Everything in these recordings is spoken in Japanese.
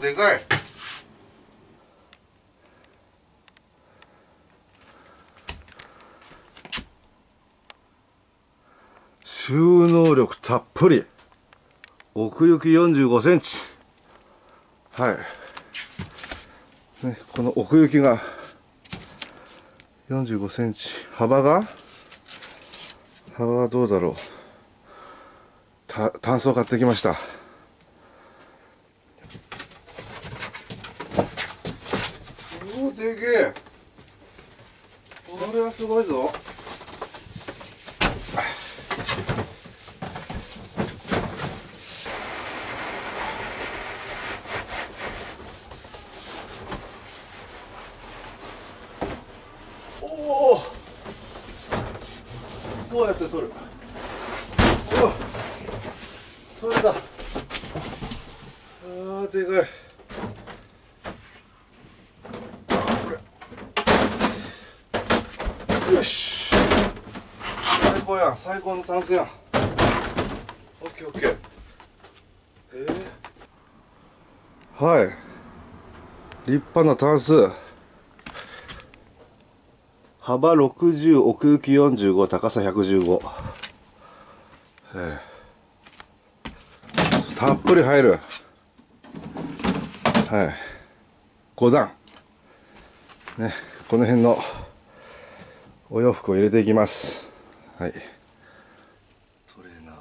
でかい。収納力たっぷり。奥行き4 5センチ。はい。ねこの奥行きが4 5センチ。幅が？幅はどうだろう。たタンスを買ってきました。おでけ。これはすごいぞ。おおどうやって取る？お取れた。あーでかいこれよし最高や最高のタンスや。んオッケーオッケー。えー、はい。立派なタンス。幅60奥行き45高さ115ええたっぷり入る。はい。5段。ね。この辺のお洋服を入れていきます。はい。トレーナー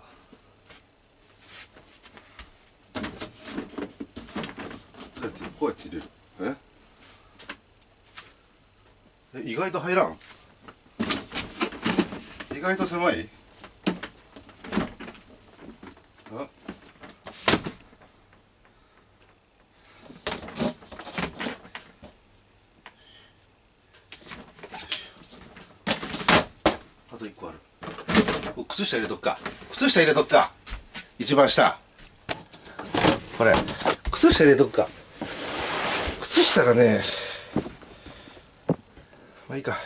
こうやって入れる。え？え意外と入らん？意外と狭い？あ？あと1個ある。靴下入れとくか。靴下入れとくか。一番下。これ。靴下入れとくか。靴下がねまあいいか。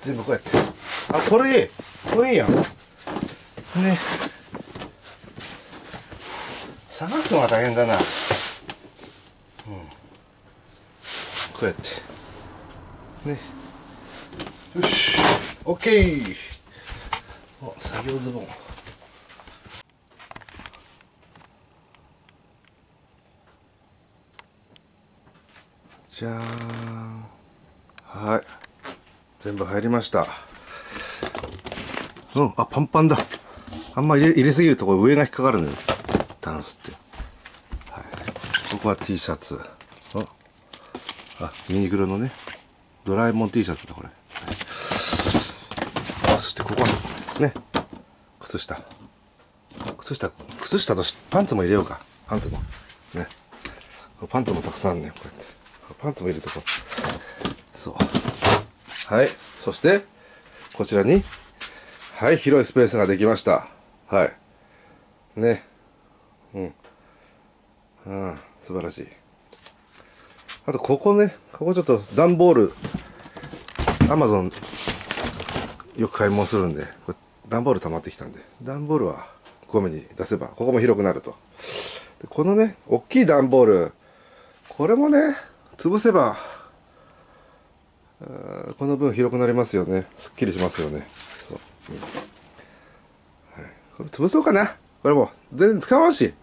全部こうやって。あこれいいこれいいやん。ね。探すのが大変だな。うん。こうやって。ね。よし。オッケー。作業ズボンじゃーん。はい。全部入りました。うんあパンパンだ。あんま入れ入れすぎるとこれ上が引っかかるのよ。タンスって、はい、ここは T シャツ。ああユニクロのね。ドラえもん T シャツだこれ、はい、あそしてここはね。靴下。靴下靴下としパンツも入れようか。パンツも。ね。パンツもたくさんあるねこうやって。パンツも入れとこう。そう。はい。そしてこちらにはい広いスペースができました。はい。ね。うん。うん素晴らしい。あとここね。ここちょっと段ボールアマゾンよく買い物するんでこ段ボール溜まってきたんで段ボールはゴミに出せばここも広くなると。でこのね大きい段ボールこれもね潰せばこの分広くなりますよね。すっきりしますよね。そう、はい、これ潰そうかな。これも全然使わんし。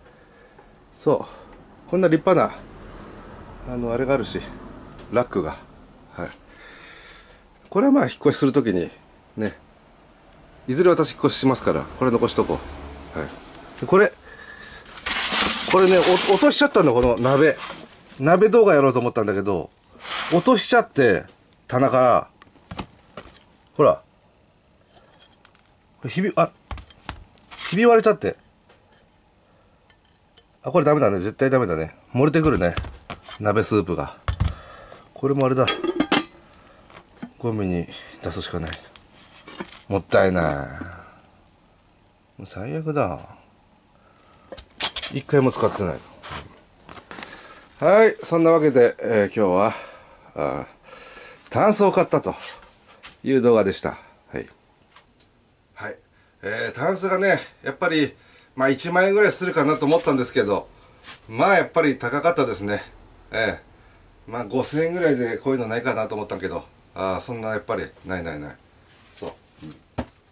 そう。こんな立派なあのあれがあるしラックが。はい。これはまあ引っ越しするときにねいずれ私引っ越ししますからこれ残しとこう。はい。これこれね落としちゃったんだこの鍋。鍋動画やろうと思ったんだけど落としちゃって棚からほら。ひびあひび割れちゃって。あこれダメだね。絶対ダメだね。漏れてくるね。鍋スープが。これもあれだ。ゴミに出すしかない。もったいない。もう最悪だ。一回も使ってない。はいそんなわけで、えー今日はタンスを買ったという動画でした。はい。はい。えー、タンスがねやっぱりまあ1万円ぐらいするかなと思ったんですけどまあやっぱり高かったですね。ええまあ5000円ぐらいでこういうのないかなと思ったけどああそんなやっぱりないないない、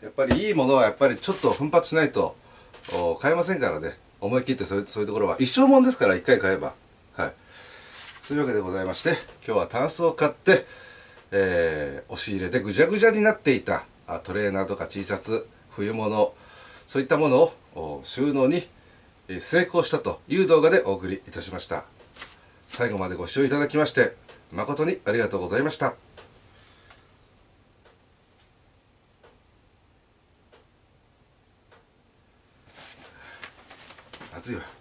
やっぱりいいものはやっぱりちょっと奮発しないと買えませんからね。思い切ってそういうそういうところは。一生もんですから一回買えば。はい。そういうわけでございまして今日はタンスを買ってえー、押し入れでぐじゃぐじゃになっていたトレーナーとか T シャツ冬物そういったものを収納に成功したという動画でお送りいたしました。最後までご視聴いただきまして誠にありがとうございました。いわ